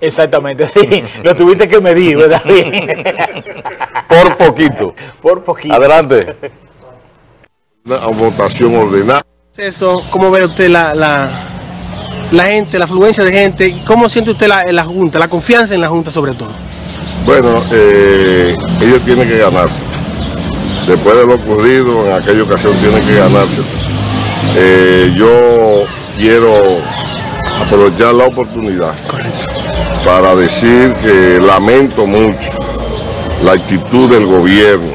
Exactamente, sí. Lo tuviste que medir, ¿verdad? Por poquito. Por poquito. Adelante. Una votación ordenada. Eso, ¿cómo ve usted la, la, la gente, la afluencia de gente? ¿Cómo siente usted la, la Junta, la confianza en la Junta sobre todo? Bueno, eh, ellos tienen que ganarse. Después de lo ocurrido en aquella ocasión tienen que ganarse. Eh, yo quiero aprovechar la oportunidad para decir que lamento mucho la actitud del gobierno,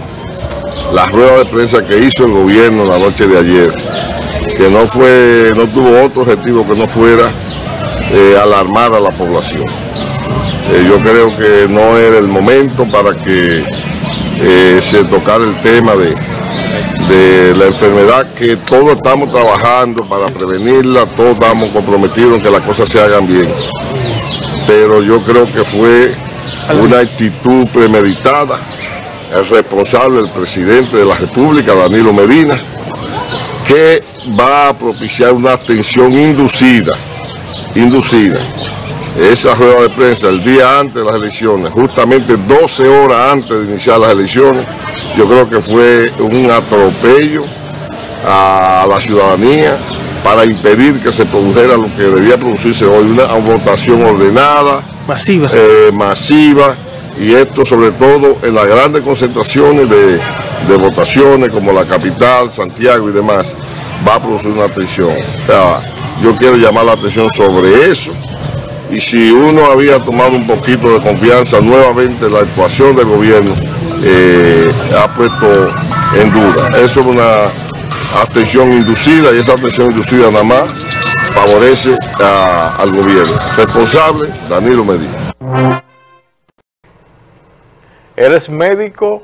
la rueda de prensa que hizo el gobierno la noche de ayer, que no fue, no tuvo otro objetivo que no fuera eh, alarmar a la población. Eh, yo creo que no era el momento para que eh, se tocara el tema de, de la enfermedad que todos estamos trabajando para prevenirla, todos estamos comprometidos en que las cosas se hagan bien. Pero yo creo que fue una actitud premeditada, el responsable, el presidente de la República, Danilo Medina, que va a propiciar una atención inducida, inducida. Esa rueda de prensa el día antes de las elecciones, justamente 12 horas antes de iniciar las elecciones, yo creo que fue un atropello a la ciudadanía para impedir que se produjera lo que debía producirse hoy, una votación ordenada, Masiva. eh, masiva, y esto sobre todo en las grandes concentraciones de, de votaciones como la capital, Santiago y demás, va a producir una tensión. O sea, yo quiero llamar la atención sobre eso. Y si uno había tomado un poquito de confianza, nuevamente la actuación del gobierno eh, ha puesto en duda. Eso es una atención inducida y esa atención inducida nada más favorece a- al gobierno. Responsable, Danilo Medina. Él es médico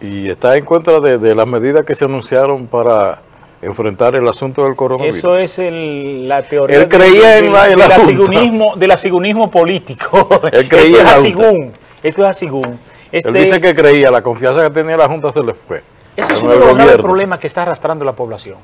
y está en contra de, de las medidas que se anunciaron para enfrentar el asunto del coronavirus. Eso es el- la teoría Él creía en la- en la del asigunismo, del asigunismo político. Él creía Esto en la es Junta. asigún. Esto es asigún. Este, Él dice que creía, la confianza que tenía la Junta se le fue. Eso es graves gobierno. problemas que está arrastrando la población.